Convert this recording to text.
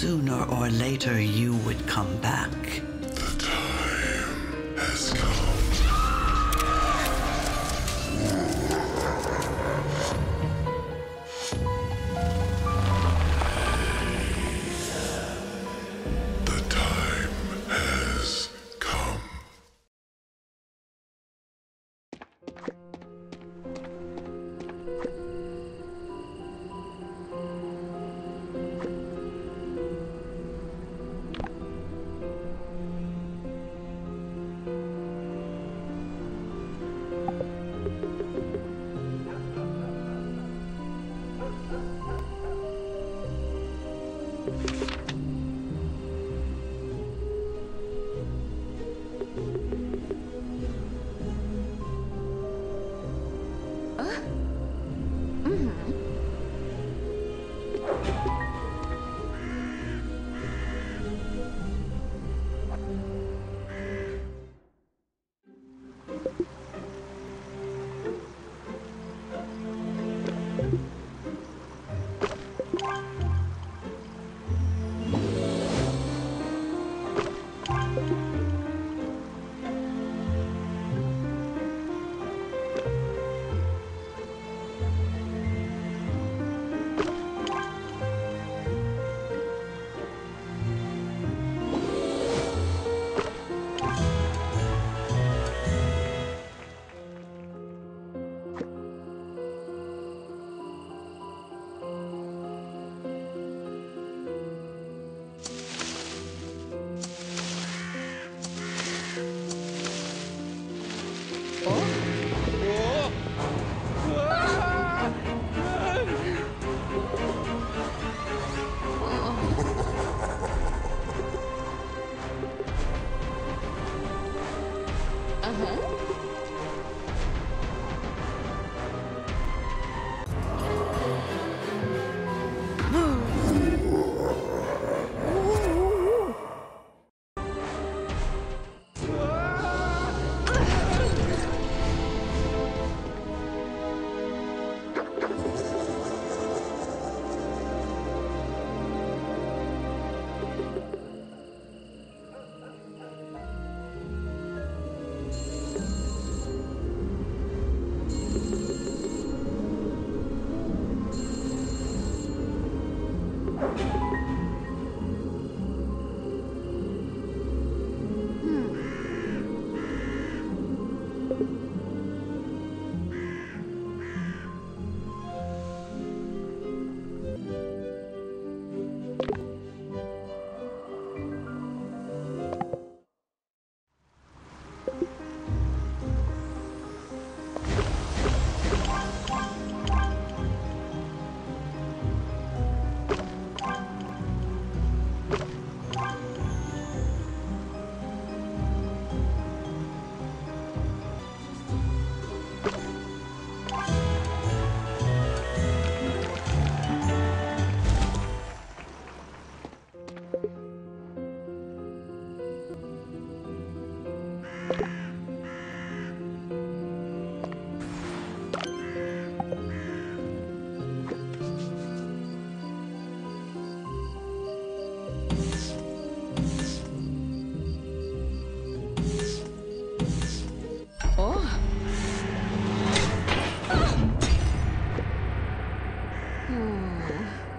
sooner or later you would come back. 嗯。